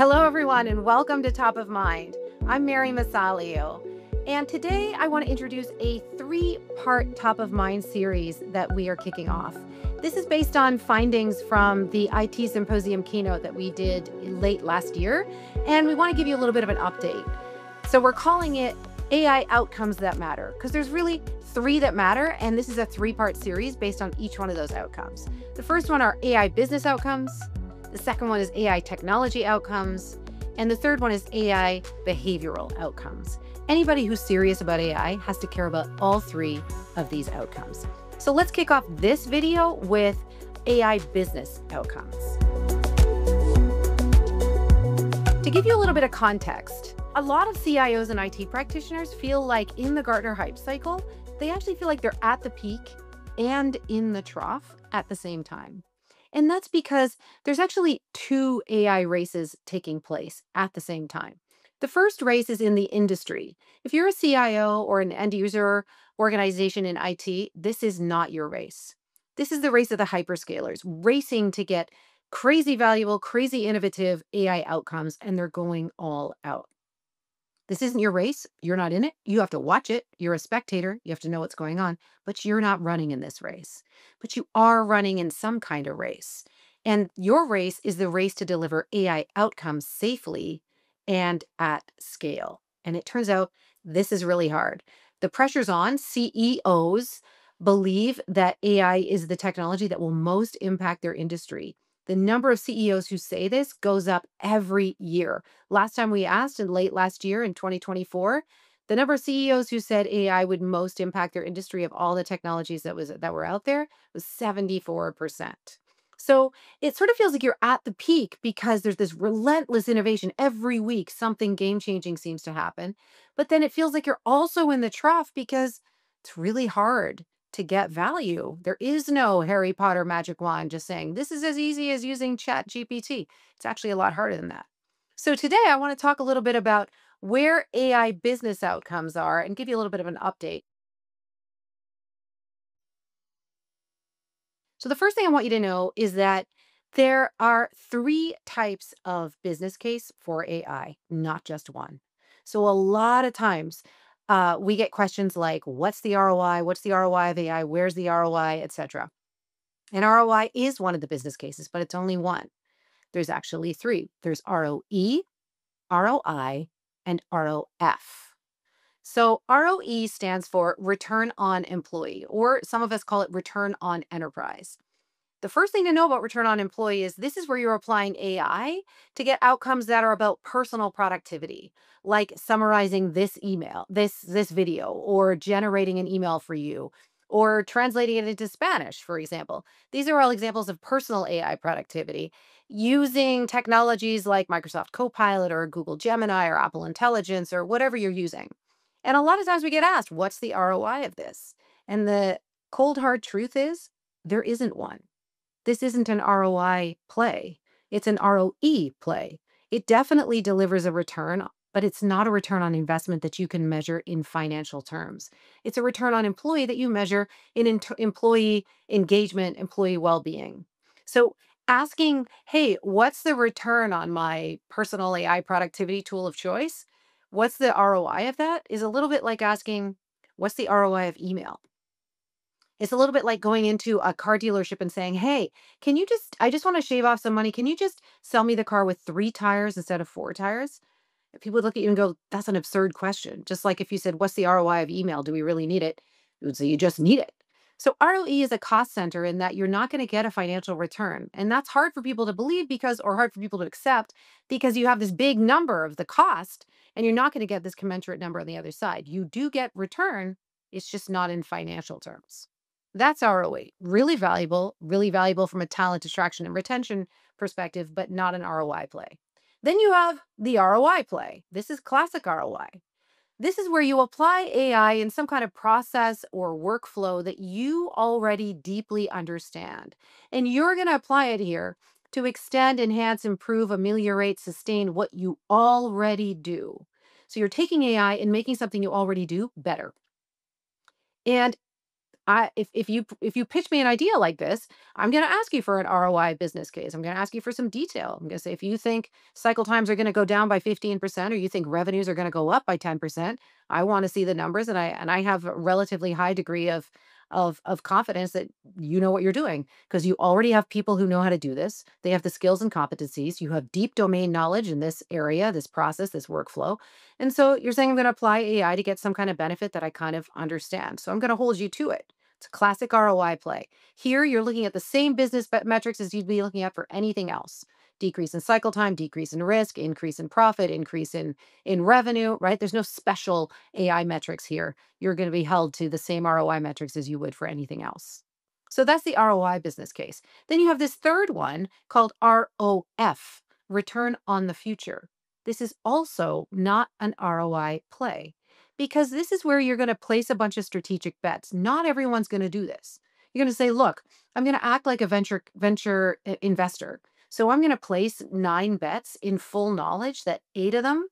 Hello, everyone, and welcome to Top of Mind. I'm Mary Mesaglio, and today I want to introduce a three part Top of Mind series that we are kicking off. This is based on findings from the IT Symposium keynote that we did late last year, and we want to give you a little bit of an update. So, we're calling it AI Outcomes That Matter because there's really three that matter, and this is a three part series based on each one of those outcomes. The first one are AI business outcomes. The second one is AI technology outcomes. And the third one is AI behavioral outcomes. Anybody who's serious about AI has to care about all three of these outcomes. So let's kick off this video with AI business outcomes. To give you a little bit of context, a lot of CIOs and IT practitioners feel like in the Gartner hype cycle, they actually feel like they're at the peak and in the trough at the same time. And that's because there's actually two AI races taking place at the same time. The first race is in the industry. If you're a CIO or an end user organization in IT, this is not your race. This is the race of the hyperscalers, racing to get crazy valuable, crazy innovative AI outcomes, and they're going all out. This isn't your race. You're not in it. You have to watch it. You're a spectator. You have to know what's going on, but you're not running in this race. But you are running in some kind of race. And your race is the race to deliver AI outcomes safely and at scale. And it turns out this is really hard. The pressure's on. CEOs believe that AI is the technology that will most impact their industry. The number of CEOs who say this goes up every year. Last time we asked in late last year in 2024, the number of CEOs who said AI would most impact their industry of all the technologies that was that were out there was 74%. So it sort of feels like you're at the peak because there's this relentless innovation every week. Something game changing seems to happen. But then it feels like you're also in the trough because it's really hard to get value. There is no Harry Potter magic wand just saying this is as easy as using Chat GPT. It's actually a lot harder than that. So today I want to talk a little bit about where AI business outcomes are and give you a little bit of an update. So the first thing I want you to know is that there are three types of business case for AI, not just one. So a lot of times uh, we get questions like, what's the ROI? What's the ROI of AI? Where's the ROI, etc. And ROI is one of the business cases, but it's only one. There's actually three. There's ROE, ROI, and ROF. So ROE stands for return on employee, or some of us call it return on enterprise. The first thing to know about return on employee is this is where you're applying AI to get outcomes that are about personal productivity, like summarizing this email, this this video, or generating an email for you, or translating it into Spanish, for example. These are all examples of personal AI productivity using technologies like Microsoft Copilot or Google Gemini or Apple Intelligence or whatever you're using. And a lot of times we get asked, what's the ROI of this? And the cold hard truth is there isn't one. This isn't an ROI play, it's an ROE play. It definitely delivers a return, but it's not a return on investment that you can measure in financial terms. It's a return on employee that you measure in employee engagement, employee well being. So, asking, hey, what's the return on my personal AI productivity tool of choice? What's the ROI of that? Is a little bit like asking, what's the ROI of email? It's a little bit like going into a car dealership and saying, "Hey, can you just I just want to shave off some money. Can you just sell me the car with 3 tires instead of 4 tires?" People would look at you and go, "That's an absurd question." Just like if you said, "What's the ROI of email? Do we really need it?" You would say, "You just need it." So ROE is a cost center in that you're not going to get a financial return. And that's hard for people to believe because or hard for people to accept because you have this big number of the cost and you're not going to get this commensurate number on the other side. You do get return, it's just not in financial terms. That's ROE. Really valuable, really valuable from a talent attraction and retention perspective, but not an ROI play. Then you have the ROI play. This is classic ROI. This is where you apply AI in some kind of process or workflow that you already deeply understand. And you're going to apply it here to extend, enhance, improve, ameliorate, sustain what you already do. So you're taking AI and making something you already do better. And I if if you if you pitch me an idea like this, I'm going to ask you for an ROI business case. I'm going to ask you for some detail. I'm going to say if you think cycle times are going to go down by 15% or you think revenues are going to go up by 10%, I want to see the numbers and I and I have a relatively high degree of of of confidence that you know what you're doing because you already have people who know how to do this. They have the skills and competencies. You have deep domain knowledge in this area, this process, this workflow. And so you're saying I'm going to apply AI to get some kind of benefit that I kind of understand. So I'm going to hold you to it. It's a classic ROI play. Here, you're looking at the same business metrics as you'd be looking at for anything else decrease in cycle time, decrease in risk, increase in profit, increase in in revenue, right? There's no special AI metrics here. You're going to be held to the same ROI metrics as you would for anything else. So that's the ROI business case. Then you have this third one called ROF, return on the future. This is also not an ROI play because this is where you're going to place a bunch of strategic bets. Not everyone's going to do this. You're going to say, look, I'm going to act like a venture venture uh, investor. So I'm going to place nine bets in full knowledge that eight of them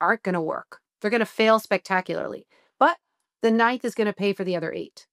aren't going to work. They're going to fail spectacularly. But the ninth is going to pay for the other eight.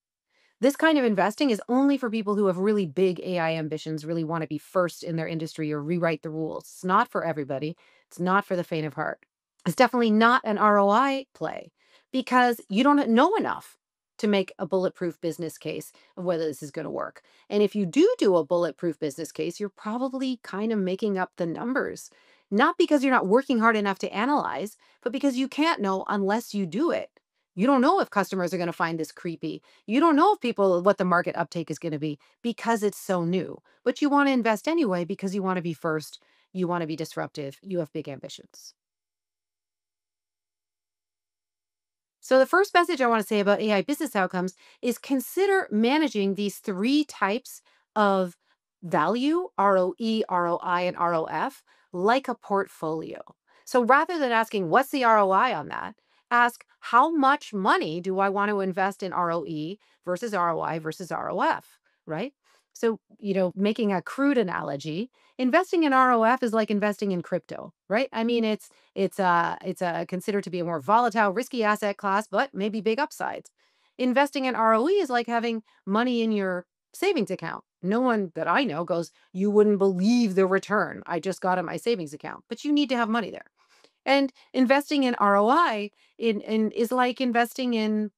This kind of investing is only for people who have really big AI ambitions, really want to be first in their industry or rewrite the rules. It's not for everybody. It's not for the faint of heart. It's definitely not an ROI play because you don't know enough to make a bulletproof business case of whether this is going to work. And if you do do a bulletproof business case, you're probably kind of making up the numbers, not because you're not working hard enough to analyze, but because you can't know unless you do it. You don't know if customers are going to find this creepy. You don't know if people what the market uptake is going to be because it's so new. But you want to invest anyway because you want to be first, you want to be disruptive, you have big ambitions. So, the first message I want to say about AI business outcomes is consider managing these three types of value ROE, ROI, and ROF like a portfolio. So, rather than asking, what's the ROI on that? Ask, how much money do I want to invest in ROE versus ROI versus ROF, right? So, you know, making a crude analogy, investing in ROF is like investing in crypto, right? I mean, it's it's uh it's uh, considered to be a more volatile, risky asset class, but maybe big upsides. Investing in ROE is like having money in your savings account. No one that I know goes, you wouldn't believe the return I just got in my savings account, but you need to have money there. And investing in ROI in, in is like investing in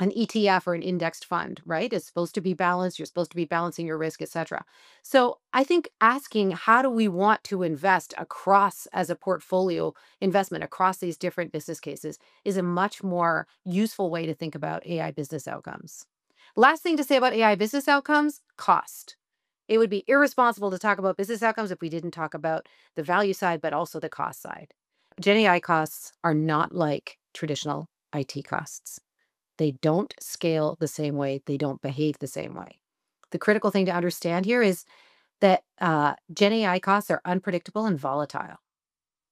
an ETF or an indexed fund, right? It's supposed to be balanced. You're supposed to be balancing your risk, etc. So I think asking how do we want to invest across as a portfolio investment across these different business cases is a much more useful way to think about AI business outcomes. Last thing to say about AI business outcomes, cost. It would be irresponsible to talk about business outcomes if we didn't talk about the value side, but also the cost side. Gen AI costs are not like traditional IT costs. They don't scale the same way, they don't behave the same way. The critical thing to understand here is that uh, Gen AI costs are unpredictable and volatile.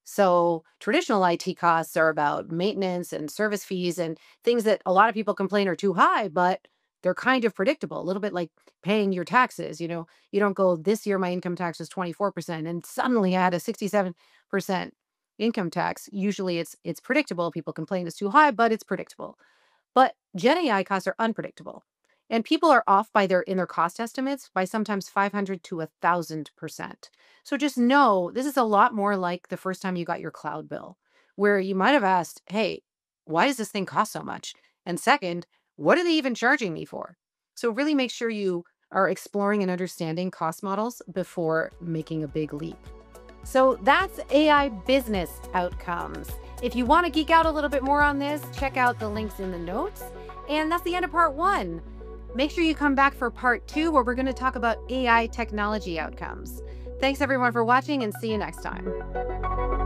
So, traditional IT costs are about maintenance and service fees and things that a lot of people complain are too high, but they're kind of predictable, a little bit like paying your taxes. You know, you don't go, this year my income tax was 24%, and suddenly I had a 67% income tax. Usually it's it's predictable. People complain it's too high, but it's predictable. But Gen AI costs are unpredictable. And people are off by their in their cost estimates by sometimes 500 to a thousand percent. So just know this is a lot more like the first time you got your cloud bill, where you might have asked, Hey, why does this thing cost so much? And second, what are they even charging me for? So really make sure you are exploring and understanding cost models before making a big leap. So that's AI business outcomes. If you want to geek out a little bit more on this, check out the links in the notes. And that's the end of part one. Make sure you come back for part two, where we're going to talk about AI technology outcomes. Thanks everyone for watching and see you next time.